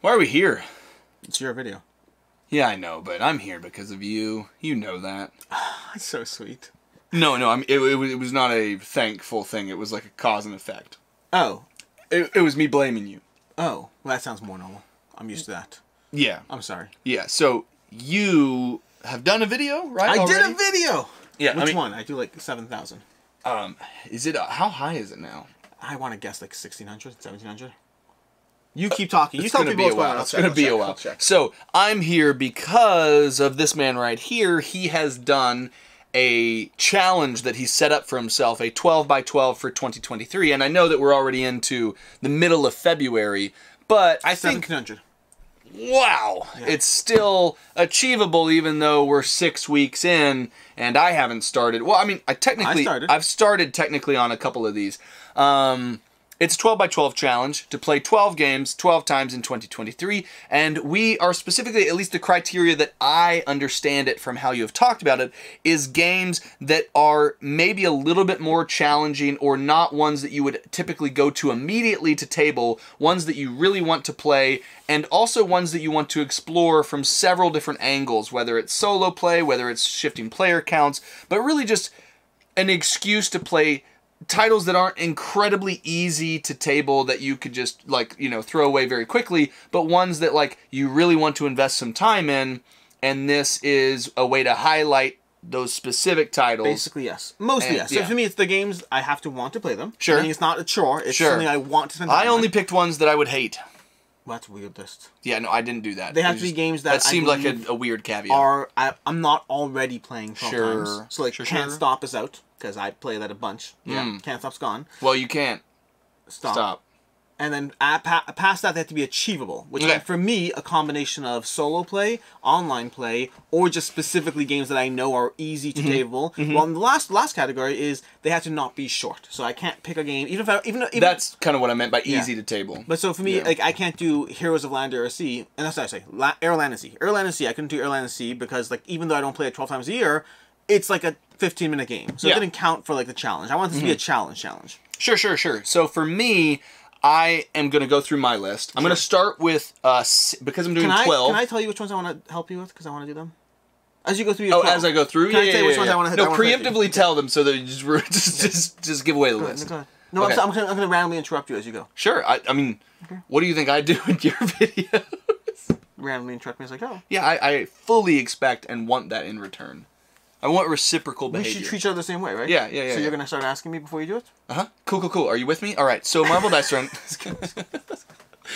Why are we here? It's your video. Yeah, I know, but I'm here because of you. You know that. That's so sweet. No, no, I'm. It, it, was- it was not a thankful thing. It was like a cause and effect. Oh. It, it was me blaming you. Oh. Well, that sounds more normal. I'm used to that. Yeah, I'm sorry. yeah. So you have done a video, right? I did a video! Yeah, I Which mean- one? I do like 7,000. Um, is it? Uh, how high is it now? I want to guess like 1,600, 1,700. You keep talking. You It's tell people be a what's going while. on. It's gonna be check, a while. check. So I'm here because of this man right here. He has done a challenge that he set up for himself, a 12 by 12 for 2023. And I know that we're already into the middle of February, but I think 1,700. wow, it's still achievable even though we're six weeks in and I haven't started. Well, I mean, I technically, I started. have started technically on a couple of these. Um, it's a 12 by 12 challenge to play 12 games 12 times in 2023, and we are specifically, at least the criteria that I understand it from how you have talked about it, is games that are maybe a little bit more challenging or not ones that you would typically go to immediately to table, ones that you really want to play, and also ones that you want to explore from several different angles, whether it's solo play, whether it's shifting player counts, but really just an excuse to play titles that aren't incredibly easy to table that you could just like you know throw away very quickly but ones that like you really want to invest some time in and this is a way to highlight those specific titles Basically, yes. Mostly, And- yes. So yeah. for me, it's the games I have to want to play them. Sure. Meaning it's not a chore. It's Sure. something I want to spend time i only on. picked ones that i would hate that's weirdest. yeah no i didn't do that They have to be games that that seemed like a, a weird caveat Are I, I'm not already playing 12 Sure. times. So, like, Sure, Can't sure. Stop is out, because I play that a bunch. Yeah. Mm. Can't Stop's gone. well you can't Stop. stop And then pa- past that, they have to be achievable, which Okay. for me a combination of solo play, online play, or just specifically games that I know are easy Mm-hmm. to table. Well, and the last last category is they have to not be short, so I can't pick a game even if I even, even that's kind of what i meant by easy to table But so for me, Yeah. like I can't do Heroes of Land or Sea, and that's what I say, La- Air, Land and Sea. Air, Land and Sea, I couldn't do Air, Land and Sea because like even though I don't play it twelve times a year, it's like a fifteen minute game, so Yeah. Mm-hmm. it didn't count for like the challenge. I want this to be a challenge challenge. Sure, sure, sure. So for me, I am going to go through my list. I'm going to start with uh because I'm doing Can I 12. can I tell you which ones I want to help you with because I want to do them as you go through your Oh, 12. as I go through, Can I yeah, tell you yeah, which yeah, ones I yeah. wanna- No, I wanna hit you? preemptively tell them so that you just just just, just give away the Go list. ahead. No, Okay. I'm, I'm, gonna, I'm gonna randomly interrupt you as you go. Sure. I, I mean, what do you think I do in your video? Randomly interrupt me as I go. yeah, I, I fully expect and want that in return. I want reciprocal behavior. We should treat each other the same way, right? Yeah, yeah, yeah, So yeah. you're gonna start asking me before you do it. Uh huh. Cool, cool, cool. Are you with me? All right. So Marble Dice Run.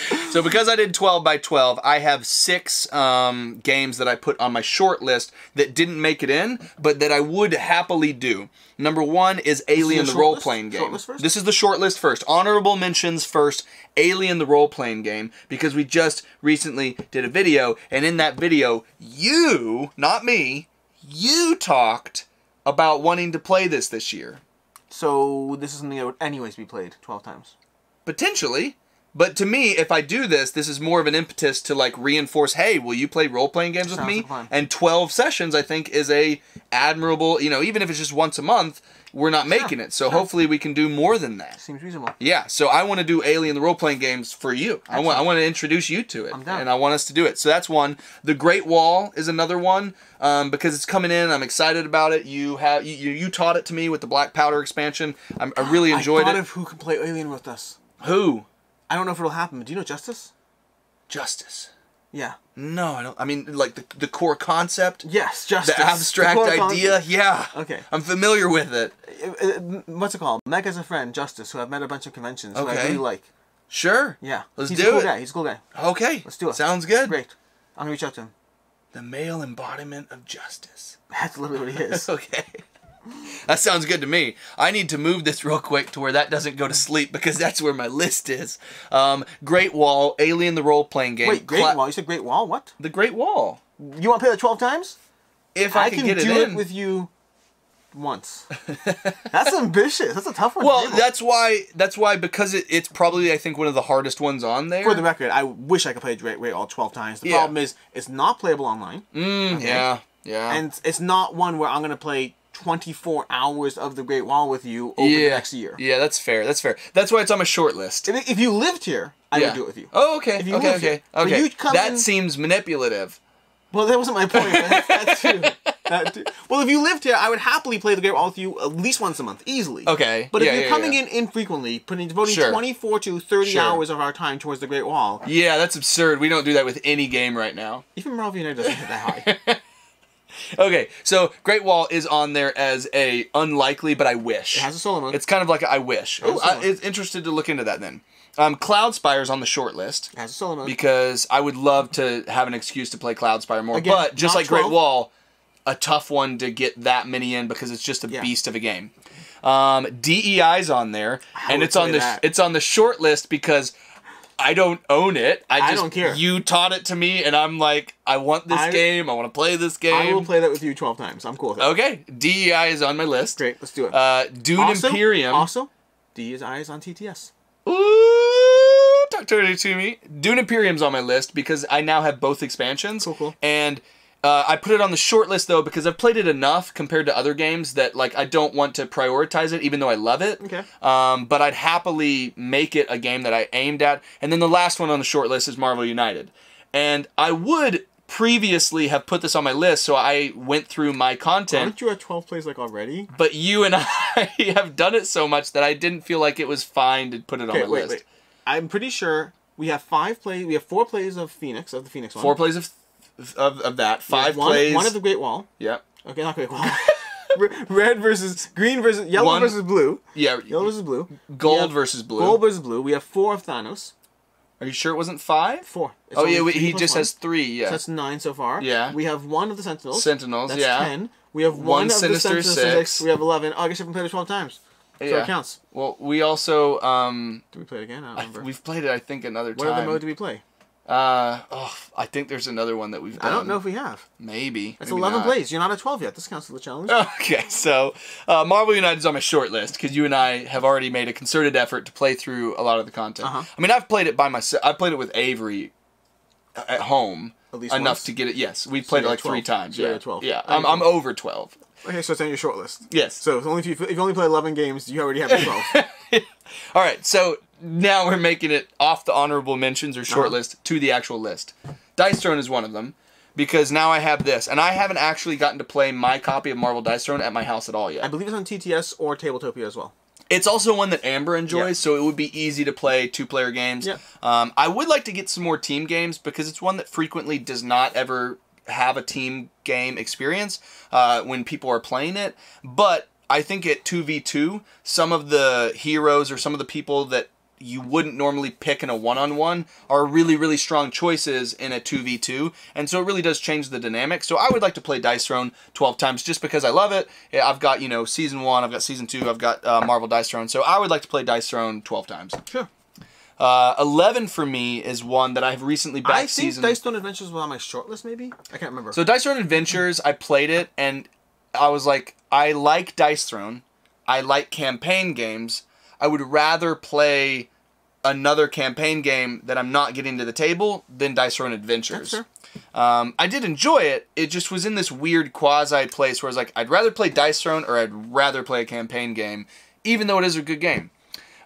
so because I did 12 by 12, I have six um, games that I put on my short list that didn't make it in, but that I would happily do. Number one is Alien your the short role playing game. This is the short list first. Honorable mentions first. Alien the role playing game because we just recently did a video, and in that video, you, not me, you talked about wanting to play this this year. So this is something that would anyways be played twelve times. Potentially. But to me, if I do this, this is more of an impetus to like reinforce, hey, will you play role playing games with Sounds me? like. And 12 sessions I think is a admirable, you know, even if it's just once a month, we're not making it. So hopefully we can do more than that. Seems reasonable. Yeah, so I want to do Alien the role playing games for you. I want I want to introduce you to it, I'm down. and I want us to do it. So that's one. The Great Wall is another one um, because it's coming in. I'm excited about it. You have you, you taught it to me with the Black Powder expansion. I'm, I really enjoyed I thought it. of who can play Alien with us. Who? I don't know if it'll happen, but do you know Justice? Justice. Yeah. No, I don't. I mean, like the the core concept, Yes, Justice. the abstract con- idea. Yeah. Okay. I'm familiar with it. Uh, uh, What's it called? Meg has a friend, Justice, who I've met at a bunch of conventions. Okay. Who I really like. Sure. Yeah. Let's He's do a cool it. guy. He's a cool guy. Okay. Let's do it. Sounds good. Great. I'm gonna reach out to him. The male embodiment of justice. That's literally what he is. Okay. That sounds good to me. I need to move this real quick to where that doesn't go to sleep because that's where my list is. Um, Great Wall, Alien the role playing game. Wait, Great Cla- Wall. You said Great Wall? What? The Great Wall. You want to play that 12 times? If I, I can, can get do it it, with you once. That's ambitious. That's a tough one. well, to that's why. That's why because it, it's probably I think one of the hardest ones on there. For the record, I wish I could play Great Wall 12 times. The Yeah. problem is, it's not playable online. Mm, Yeah. Yeah. and it's- it's not one where I'm gonna play 24 hours of the Great Wall with you over yeah. the next year. Yeah, that's fair. That's fair. That's why it's on my short list. If, if you lived here, I yeah. would do it with you. Oh, okay. If you okay, okay, here. Okay. that in- seems manipulative. Well, that wasn't my point. but That, that too. That too. Well, if you lived here, I would happily play the Great Wall with you at least once a month, easily. Okay. But if Yeah, you're coming in infrequently, putting devoting Sure. 24 to 30 Sure. hours of our time towards the Great Wall, Yeah, that's absurd. We don't do that with any game right now. even Marvel United doesn't hit that high. Okay, so Great Wall is on there as a unlikely, but I wish. It has a solo mode. It's kind of like a I wish. has a Oh, solo I, it's interested to look into that then. Um, Cloudspire's on the short list It has a solo mode. because I would love to have an excuse to play Cloudspire more. Again, but just like Great Wall, a tough one to get that many in because it's just a Yeah. beast of a game. Um, DEI's on there, and it's on the that. it's on the short list because I don't own it. I I just don't care. you taught it to me, and I'm like, I want this I- game. I want to play this game. I will play that with you 12 times. I'm cool with it. Okay, DEI is on my list. Great, let's do it. Uh, Dune also, Imperium. Also, DEI is is on TTS. Ooh, talk dirty to me. Dune Imperium's on my list because I now have both expansions. Cool, cool. And uh, I put it on the short list though because I've played it enough compared to other games that like I don't want to prioritize it, even though I love it. Okay. Um, but I'd happily make it a game that I aimed at. And then the last one on the short list is Marvel United, and I would previously have put this on my list, so I went through my content Aren't you at 12 plays like already? but you and I have done it so much that I didn't feel like it was fine to put it on Okay, my wait, list. wait. I'm pretty sure we have five plays. We have four plays of Phoenix of the Phoenix one. Four plays of, of of that. Five one, plays. One of the Great Wall. Yep. Okay, not Great Wall. Red versus green versus yellow One- versus blue. Yeah. Yellow versus blue. Gold versus blue. Gold versus blue. We have four of Thanos. Are you sure it wasn't five? Four. It's oh yeah, wait, he just one. has three. Yeah. So that's nine so far. Yeah. We have one of the Sentinels. Sentinels. That's yeah. ten. We have one, One of Sinister the Sentinels. six. We have eleven. Oh, I guess I've played it twelve times. So Yeah. it counts. Well, we also um Did we play it again? I don't I, remember. we've played it I think another time. what other mode do we play? Uh oh, I think there's another one that we've done. I don't know if we have. Maybe. It's maybe eleven not. plays. You're not at twelve yet. This counts as the challenge. Okay, so uh, Marvel United is on my short list because you and I have already made a concerted effort to play through a lot of the content. Uh-huh. I mean, I've played it by myself. I played it with Avery uh, at home At least enough once? to get it. Yes, we've played it like at three times. So yeah, 12. yeah. I'm, I'm over twelve. Okay, so it's on your short list. Yes. So it's only if you, if you only play eleven games, you already have twelve. All right, so now we're making it off the honorable mentions or short Uh-huh. list to the actual list. Dice Throne is one of them because now I have this, and I haven't actually gotten to play my copy of Marvel Dice Throne at my house at all yet. I believe it's on TTS or Tabletopia as well. It's also one that Amber enjoys, Yeah. so it would be easy to play two player games. Yeah. Um, I would like to get some more team games because it's one that frequently does not ever have a team game experience uh, when people are playing it. But I think at 2v2, some of the heroes or some of the people that you wouldn't normally pick in a one-on-one are really really strong choices in a 2v2 and so it really does change the dynamic so i would like to play dice throne 12 times just because i love it i've got you know season one i've got season two i've got uh, marvel dice throne so i would like to play dice throne 12 times Sure. uh, 11 for me is one that i've recently back I think season Dice Throne Adventures was on my shortlist. Maybe I can't remember. so Dice Throne Adventures, I played it and I was like, I like Dice Throne. I like campaign games. I would rather play another campaign game that I'm not getting to the table than Dice Throne Adventures. Um, I did enjoy it. It just was in this weird quasi place where I was like, I'd rather play Dice Throne or I'd rather play a campaign game, even though it is a good game.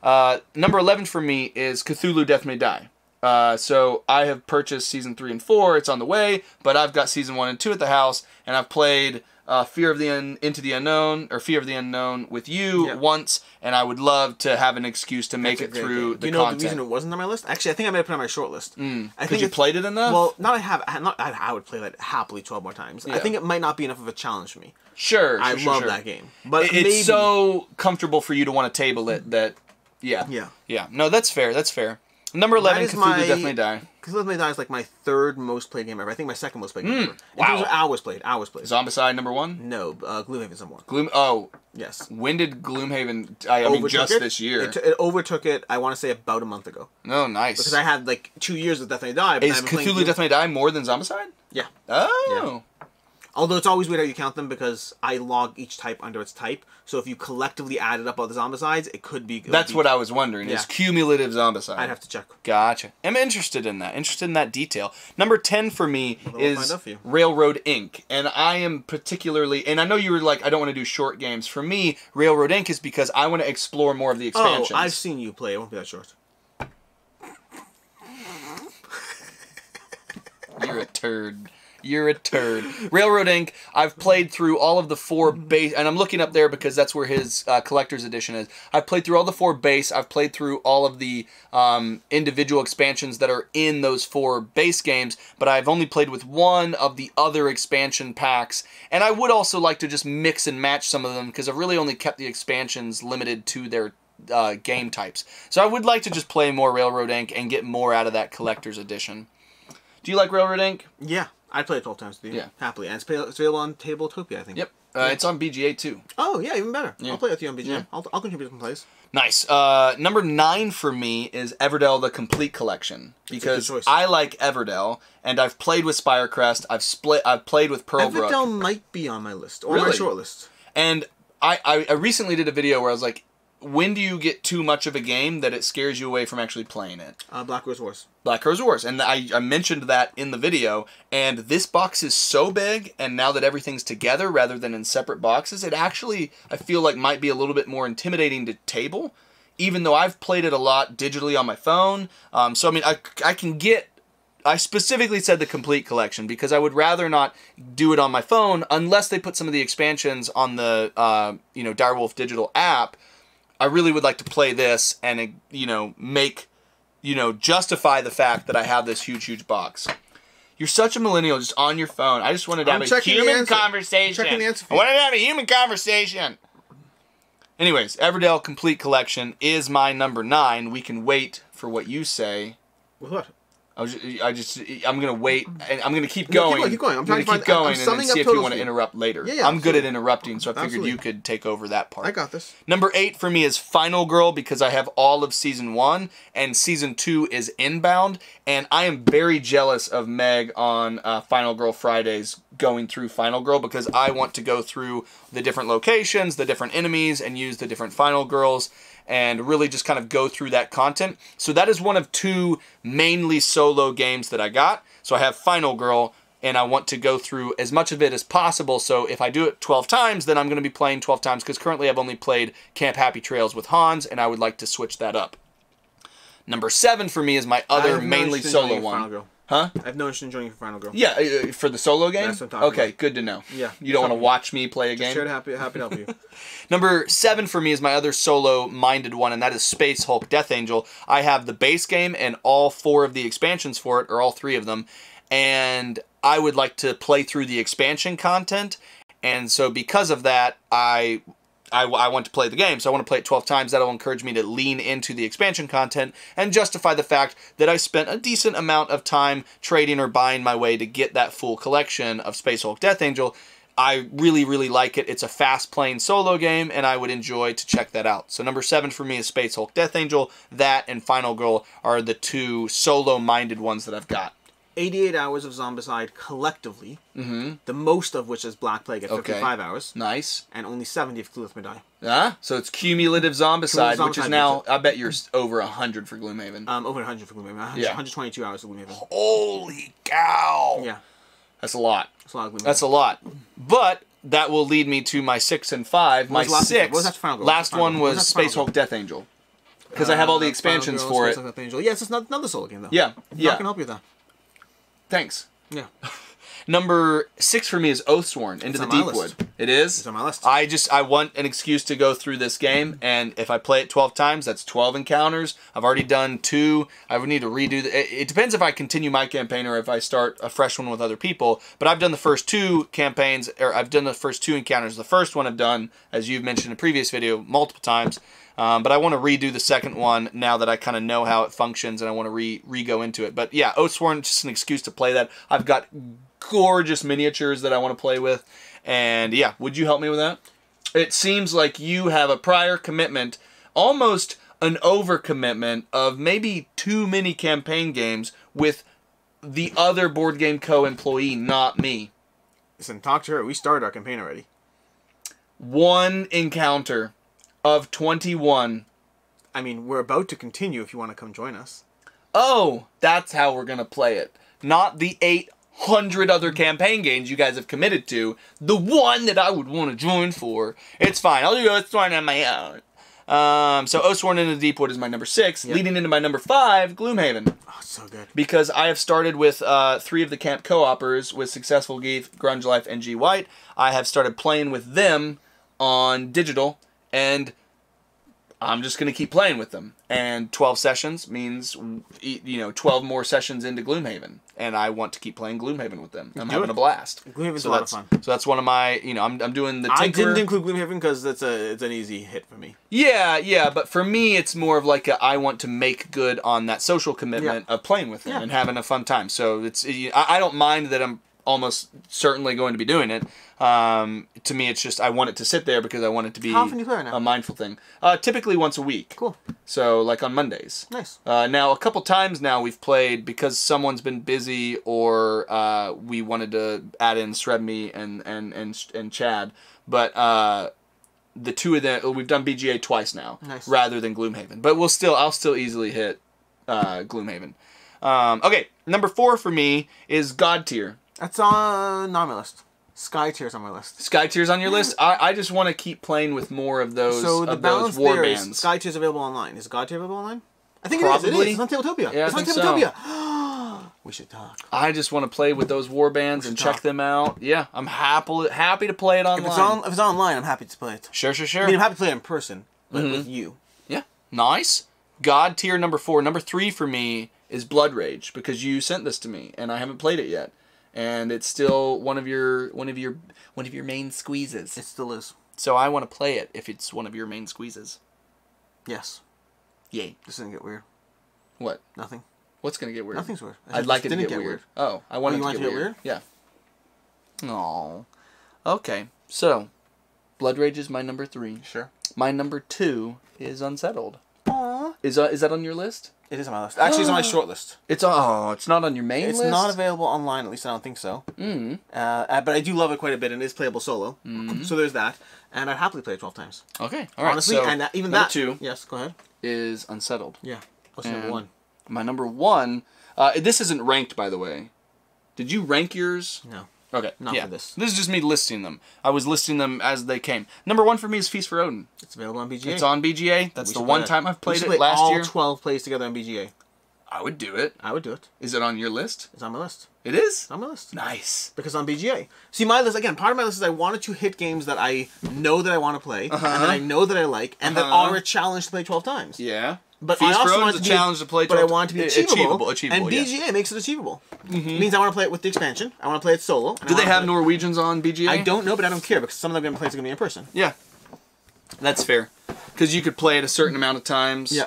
Uh, number 11 for me is Cthulhu Death May Die. Uh, so I have purchased season 3 and 4. It's on the way, but I've got season 1 and 2 at the house, and I've played uh, Fear of the Un- Into the Unknown, or Fear of the Unknown with you Yeah. once, and I would love to have an excuse to make That's it through game. the Do you know content. the reason it wasn't on my list? Actually, I think I might have put it on my short list. I think you it's- played it enough? Well, not I have. Not I, I would play that happily twelve more times. I think it might not be enough of a challenge for me. sure. I sure, love sure. that game, but It- maybe, it's so comfortable for you to want to table it that, yeah. yeah. Yeah. No, that's fair. That's fair. Number 11, is Cthulhu my- Definitely Die. Because Me Die is like my third most played game ever. I think my second most played game ever. In Hmm. wow. hours played, hours played. Zombicide number one? No, uh, Gloomhaven's number one. Gloom. Oh, Yes. when did Gloomhaven? I, I mean, just it. this year. It, t- it overtook it. I want to say about a month ago oh, nice. because I had like two years of Death May Die. But Is Cthulhu Gloom- Definitely Die more than Zombicide? Yeah. Oh. Although it's always weird how you count them because I log each type under its type. So if you collectively added up all the zombicides, it could be. it That's be- what I was wondering. Is Yeah. cumulative Zombicide? I'd have to check. Gotcha. I'm interested in that. Interested in that detail. Number 10 for me we'll is for. Railroad Inc. And I am particularly, and I know you were like, I don't want to do short games. For me, Railroad Inc. is because I want to explore more of the oh, expansions. Oh. I've seen you play. It won't be that short. You're a turd. You're a turd. Railroad Inc. I've played through all of the four base, and I'm looking up there because that's where his uh, collector's edition is. I've played through all the four base. I've played through all of the um, individual expansions that are in those four base games, but I've only played with one of the other expansion packs. And I would also like to just mix and match some of them because I've really only kept the expansions limited to their uh, game types. So I would like to just play more Railroad Inc. and get more out of that collector's edition. Do you like Railroad Inc.? Yeah, I'd play it 12 times with you. Yeah. Happily. And it's, available on Tabletopia, I think. Yep. Uh, It's on BGA too. Oh, yeah, even better. I'll play with you on BGA. Yeah. I'll, I'll contribute some plays. Nice. Uh, number nine for me is Everdell the Complete Collection because. I like Everdell and I've played with Spirecrest. I've split. I've played with Pearlbrook. Everdell might be on my list, or my short list. And I, I, I recently did a video where I was like, when do you get too much of a game that it scares you away from actually playing it? Uh, Black Rose Wars. Black Rose Wars. And I, I mentioned that in the video. And this box is so big, and now that everything's together rather than in separate boxes, it actually, I feel like, might be a little bit more intimidating to table. Even though I've played it a lot digitally on my phone. Um, so, I mean, I, I can get. I specifically said the complete collection because I would rather not do it on my phone unless they put some of the expansions on the, uh, you know, Direwolf digital app. I really would like to play this and, uh, you know, make you know, justify the fact that I have this huge, huge box. You're such a millennial, just on your phone. I just wanted to I'm have a checking the human conversation. Checking the answer I wanted to have a human conversation. Anyways, Everdell Complete Collection is my number nine. We can wait for what you say. What? I, was, I just, I'm gonna wait, and I'm gonna keep No, keep going. going, keep going. I'm gonna trying to keep find- I'm going, and then see if you want to interrupt later. Yeah, yeah, I'm good at interrupting, so I figured Absolutely. you could take over that part. I got this. Number eight for me is Final Girl because I have all of season one and season two is inbound, and I am very jealous of Meg on uh, Final Girl Fridays going through Final Girl because I want to go through the different locations, the different enemies, and use the different Final Girls and really just kind of go through that content. So that is one of two mainly solo games that I got. So I have Final Girl and I want to go through as much of it as possible. So if I do it 12 times, then I'm going to be playing 12 times because currently I've only played Camp Happy Trails with Hans, and I would like to switch that up. Number seven for me is my other mainly solo one. Huh? I have no interest in joining for Final Girl. Yeah, uh, for the solo game. That's what I'm talking okay, about. good to know. Yeah. You don't want to watch me play a game. Sure, happy, happy to help you. Number seven for me is my other solo minded one, and that is Space Hulk Death Angel. I have the base game and all four of the expansions for it, or all three of them, and I would like to play through the expansion content. And so, because of that, I. I, I want to play the game, so I want to play it 12 times. That'll encourage me to lean into the expansion content and justify the fact that I spent a decent amount of time trading or buying my way to get that full collection of Space Hulk Death Angel. I really, really like it. It's a fast playing solo game, and I would enjoy to check that out. So, number seven for me is Space Hulk Death Angel. That and Final Girl are the two solo minded ones that I've got. 88 hours of Zombicide collectively, mm-hmm. the most of which is Black Plague at Okay. 55 hours, Nice. and only 70 if Clueless Die. Ah, so it's cumulative Zombicide, Cumulative which is now, I bet you're over 100 for Gloomhaven. Um, over 100 for Gloomhaven. 100, Yeah. 122 hours of Gloomhaven. Holy cow! Yeah, That's a lot. that's a lot of Gloomhaven. That's a lot. But that will lead me to my six and five. My was the last one? six, What was that Final Girl? last Final one was was Space? Hulk Death Angel. Because I have all the Uh, expansions Girl, for Space it. Hulk Death Angel. Yes, it's not another solo game though. Yeah, yeah. I can help you with that. Thanks. Yeah, Number six for me is Oathsworn Into the on my Deep. Wood. It is. it's on my list. I just I want an excuse to go through this game, and if I play it twelve times, that's twelve encounters. I've already done two. I would need to redo. The, it, it depends if I continue my campaign or if I start a fresh one with other people. But I've done the first two campaigns, or I've done the first two encounters. The first one I've done, as you've mentioned in a previous video, multiple times. Um, but I want to redo the second one now that I kind of know how it functions, and I want to re re go into it. But yeah, Oathsworn just an excuse to play that. I've got gorgeous miniatures that I want to play with, and yeah, would you help me with that? It seems like you have a prior commitment, almost an overcommitment of maybe too many campaign games with the other board game co employee, not me. Listen, talk to her. We started our campaign already. One encounter of 21. I mean, we're about to continue if you want to come join us. Oh, that's how we're going to play it. Not the 800 other campaign games you guys have committed to. The one that I would want to join for. It's fine. I'll do it on my own. Um, so Oathsworn into the Deepwood is my number six. Leading into my number five, Gloomhaven. Oh, so good. Because I have started with uh, three of the camp co-opers with Successful Geef, Grunge Life, and G White. I have started playing with them on digital, and I'm just going to keep playing with them. And 12 sessions means, you know, 12 more sessions into Gloomhaven. And I want to keep playing Gloomhaven with them. I'm do having it. a blast. Gloomhaven's so a lot of that's, fun. So that's one of my, you know, I'm, I'm doing the I didn't include Gloomhaven because it's a it's an easy hit for me. Yeah, yeah, but for me, it's more of like a, I want to make good on that social commitment of playing with them Yeah. and having a fun time. So it's I, I don't mind that I'm almost certainly going to be doing it. Um, to me, it's just I want it to sit there because I want it to be How often do you play right now? a mindful thing. Uh, typically once a week. Cool. So like on Mondays. Nice. Uh, now a couple times now we've played because someone's been busy or uh, we wanted to add in Srebme and and and and Chad, but uh, the two of them we've done BGA twice now Nice. rather than Gloomhaven. But we'll still I'll still easily hit uh, Gloomhaven. Um, okay, number four for me is Godtear. That's on not my list. Sky tier's on my list. Sky tier's on your list. I, I just want to keep playing with more of those So the of balance those war there is bands. Sky tier's available online. Is Godtear available online? I think it Probably. is. It is. It's on Tabletopia. Yeah, I it's on think so. We should talk. I just want to play with those war bands and should check them out. Yeah, I'm happy happy to play it online. If it's on, if it's online, I'm happy to play it. Sure, sure, sure. I mean, I'm happy to play it in person, but Mm-hmm. with you. yeah, nice. Godtear number four. Number three for me is Blood Rage because you sent this to me and I haven't played it yet, and it's still one of your one of your one of your main squeezes. It still is. So I want to play it if it's one of your main squeezes. Yes. Yay! This didn't get weird. What? Nothing. What's gonna get weird? Nothing's weird. I'd like it to didn't get, weird. Oh, I want Oh, it to want get, get weird. Yeah. Oh. Okay. So, Blood Rage is my number three. Sure. My number two is Unsettled. Aww. Is uh, is that on your list? It is on my list. Actually, it's on my short list. It's oh, it's not on your main It's list. not available online, at least I don't think so. Mm. Uh, uh, but I do love it quite a bit, and it is playable solo. So there's that, and I'd happily play it twelve times. Okay. All right. Honestly, so and that, even number that two Yes, go ahead. is Unsettled. Yeah. What's number one? My number one. Uh, this isn't ranked, by the way. Did you rank yours? No. Okay. Not yeah. for this. This is just me listing them. I was listing them as they came. Number one for me is Feast for Odin. It's available on BGA. It's on BGA. That's We the one time I've played it play last all year. twelve plays together on BGA. I would do it. I would do it. Is it on your list? It's on my list. It is. It's on my list. Nice. Because on BGA. See, my list, again, part of my list is I wanted to hit games that I know that I want to play, and that I know that I like, and that Uh-huh. are a challenge to play 12 times. Yeah. But Feast I also for want it to be, challenge to play. But I want it to be achievable. Achievable. Achievable. and yeah. BGA makes it achievable. It means I want to play it with the expansion. I want to play it solo. Do they have Norwegians on BGA? I don't know, but I don't care because some of them plays are gonna be in person. Yeah. That's fair. Because you could play it a certain amount of times. Yeah.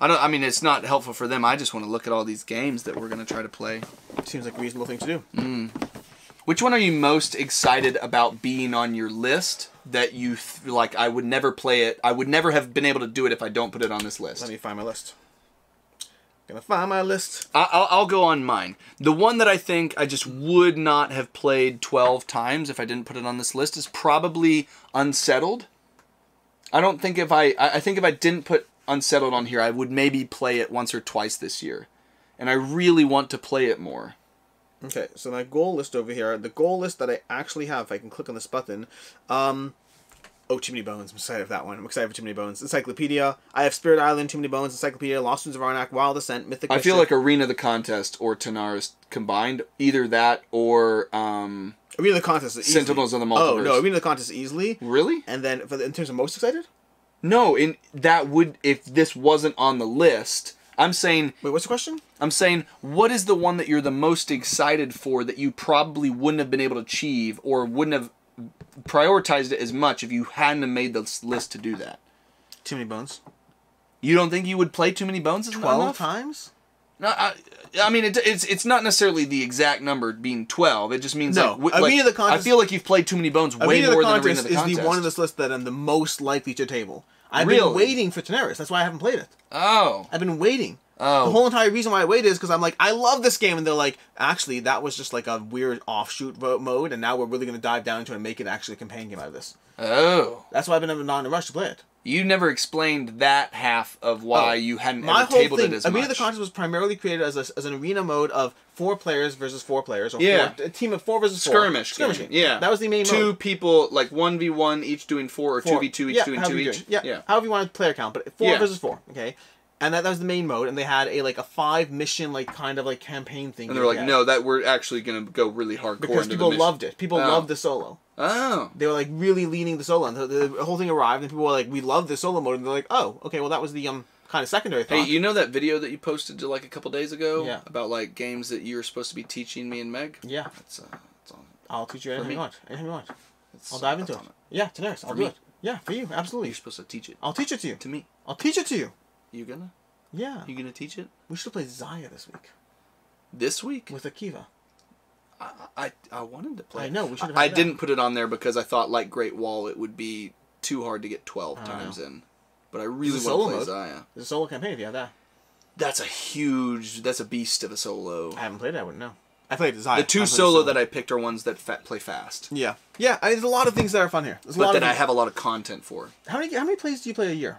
I don't. I mean, it's not helpful for them. I just want to look at all these games that we're gonna try to play. Seems like a reasonable thing to do. Mm. Which one are you most excited about being on your list? That you th- like? I would never play it. I would never have been able to do it if I don't put it on this list. Let me find my list. Gonna find my list. I- I'll, I'll go on mine. The one that I think I just would not have played 12 times if I didn't put it on this list is probably Unsettled. I don't think if I I think if I didn't put Unsettled on here, I would maybe play it once or twice this year. And I really want to play it more. Okay, so my goal list over here, the goal list that I actually have, if I can click on this button, um, oh, Too Many Bones, I'm excited for that one. I'm excited for Too Many Bones. Encyclopedia, I have Spirit Island, Too Many Bones, Encyclopedia, Lost Winds of Arnak, Wild Ascent, Mythic I feel like Arena of the Contest or Tanares combined, either that or um Arena of the Contest easily. Sentinels of the Multiverse. Oh, no, Arena of the Contest easily. really? And then, for the, in terms of most excited? No, in that would if this wasn't on the list. I'm saying Wait, what's the question? I'm saying, what is the one that you're the most excited for that you probably wouldn't have been able to achieve or wouldn't have prioritized it as much if you hadn't have made this list to do that? Too Many Bones. You don't think you would play too many bones? 12 enough? times? No, I, I mean it, it's it's not necessarily the exact number being twelve. It just means No, like, Arena like, of the Contest- I feel like you've played too many bones way more the than Arena of the is the one on this list that I'm the most likely to table. I've been waiting for Tanares. That's why I haven't played it. oh, I've been waiting. Oh. The whole entire reason why I waited is because I'm like, I love this game, and they're like, actually, that was just like a weird offshoot mode, and now we're really going to dive down into it and make it actually a companion game out of this. Oh. That's why I've been not in a rush to play it. You never explained that half of why Oh, you hadn't My ever whole tabled thing, it as Arena much. of the Contest was primarily created as, a, as an arena mode of four players versus four players, or Yeah. four, a team of four versus four. skirmish. Skirmish. game. Yeah. that was the main Two mode. people, like 1v1, each doing four, or Four. 2v2, each yeah, doing two each. do it. Yeah, however you want to player count, but four Yeah. versus four. Okay, and that, that was the main mode, and they had a like a five mission like kind of like campaign thing. And they're like, yeah. no, that we're actually going to go really hardcore because people loved it. People Oh. loved the solo. Oh. They were like really leaning the solo, and the, the whole thing arrived, and people were like, "We love the solo mode," and they're like, "Oh, okay, well that was the um kind of secondary thing. Hey, you know that video that you posted to like a couple days ago Yeah. about like games that you were supposed to be teaching me and Meg? yeah, It's, uh, it's on. I'll teach you anything me. you want. Anything you want. It's, I'll dive into it. on Yeah, Tanares, I'll For do me. it. Yeah, for you, absolutely. You're supposed to teach it I'll teach it to you. to me. I'll teach it to you. You gonna? Yeah. You gonna teach it We should play Zaya this week this week? with Akiva. I, I I wanted to play. I know, we should have I, I didn't put it on there because I thought like Great Wall it would be too hard to get twelve I times know. in. But I really want to solo play mode? Zaya. There's a solo campaign if you have that. That's a huge. That's a beast of a solo. I haven't played it, I wouldn't know. I played Zaya. The two solo that I picked are ones that fa- play fast, Yeah. Yeah, I, there's a lot of things that are fun here. There's a but lot that of I have a lot of content for. How many how many plays do you play a year?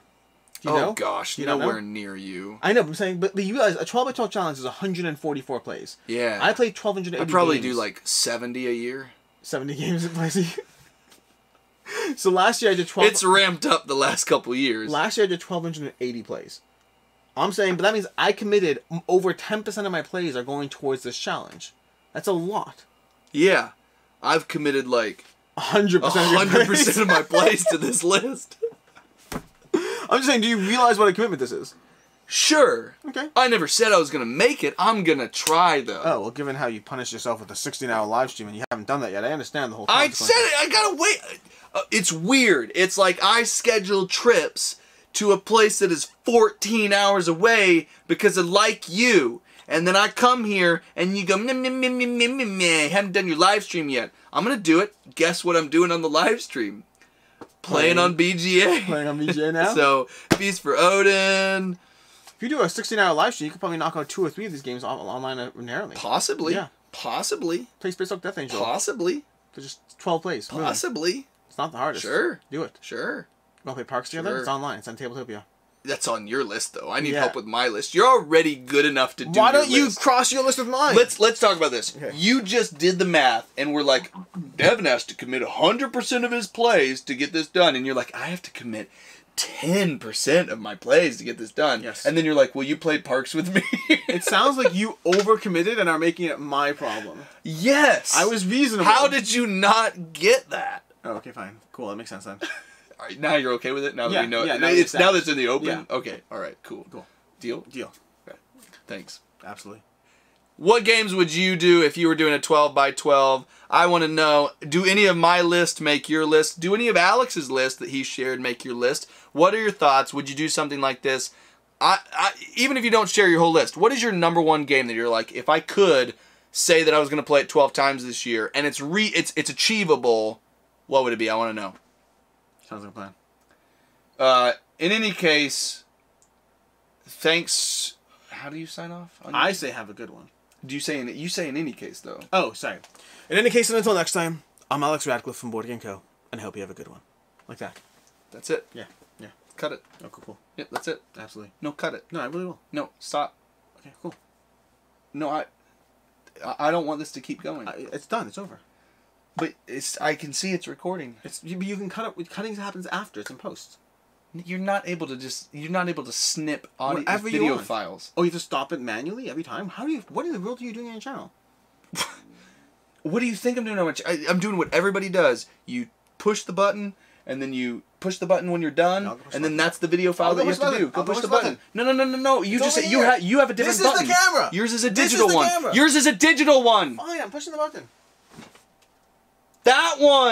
Do you oh know? gosh, You don't know? nowhere near you. I know, but I'm saying, but the, you guys, a 12 by 12 challenge is 144 plays. Yeah, I play 1280 I probably games. do like seventy a year. 70 games plays a year. so last year I did 12. It's ramped up the last couple years. Last year I did 1280 plays. I'm saying, but that means I committed over 10% of my plays are going towards this challenge. That's a lot. yeah, I've committed like 100% of your hundred plays. percent of my plays to this list. I'm just saying, do you realize what a commitment this is? Sure. Okay. I never said I was gonna make it. I'm gonna try though. Oh, well, given how you punish yourself with a 16 hour live stream and you haven't done that yet, I understand the whole I said it. I gotta wait. Uh, it's weird. It's like I schedule trips to a place that is 14 hours away because of like you. And then I come here and you go, meh, meh, meh, meh, meh, meh, meh. haven't done your live stream yet. I'm gonna do it. Guess what I'm doing on the live stream? Playing Playing- on BGA. Playing on BGA now? so, Feast for Odin. if you do a 16 hour live stream, you could probably knock out two or three of these games on- online uh, inherently. Possibly. Yeah. Possibly. Play Space Hulk Death Angel. Possibly. Just 12 plays. Possibly. It's not the hardest. Sure. Do it. Sure. You want to play Parks together? Sure. It's online. It's on Tabletopia. That's on your list though. I need Yeah. help with my list. You're already good enough to do Why don't you list. cross your list with mine? Let's let's talk about this. Okay. You just did the math and we're like Devon has to commit 100% of his plays to get this done and you're like I have to commit 10% of my plays to get this done. Yes. And then you're like, "Well, you played Parks with me." It sounds like you overcommitted and are making it my problem. yes. I was reasonable. How did you not get that? Oh, okay, fine. Cool, that makes sense then. Right, now you're okay with it. Now that Yeah, we know yeah, it. now it's now that's in the open. Yeah. Okay. All right. Cool. Cool. Deal. Deal. Thanks. Absolutely. What games would you do if you were doing a 12 by 12? I want to know do any of my list make your list? Do any of Alex's list that he shared make your list? What are your thoughts? Would you do something like this? I, I even if you don't share your whole list, what is your number one game that you're like if I could say that I was going to play it 12 times this year and it's re it's it's achievable, what would it be? I want to know. Sounds like a plan. Uh in any case, thanks how do you sign off? I say have a good one. do you say in you say in any case though? Oh, sorry. In any case, and until next time, I'm Alex Radcliffe from Board Game Co. And I hope you have a good one. Like that. That's it. Yeah. Yeah. Cut it. Oh, cool. Yep, that's it. Absolutely. No, cut it. No, I really will. No, stop. Okay, cool. No, I, I- I don't want this to keep going. I, it's done. It's over. But it's I can see it's recording. It's you, you can cut it. Cutting happens after. It's in post. You're not able to just you're not able to snip audio Whatever video files. Oh, you have to stop it manually every time. How do you? What in the world are you doing on your channel? What do you think I'm doing? How much? I, I'm doing what everybody does. You push the button, and then you push the button when you're done, I'll go push and then button. that's the video file I'll that you have to do. Go I'll push the button. No, no, no, no, no. You It's just you have you have a different This is the camera. Yours is a is digital the one. camera. Yours is a digital one. Fine, I'm pushing the button. That one.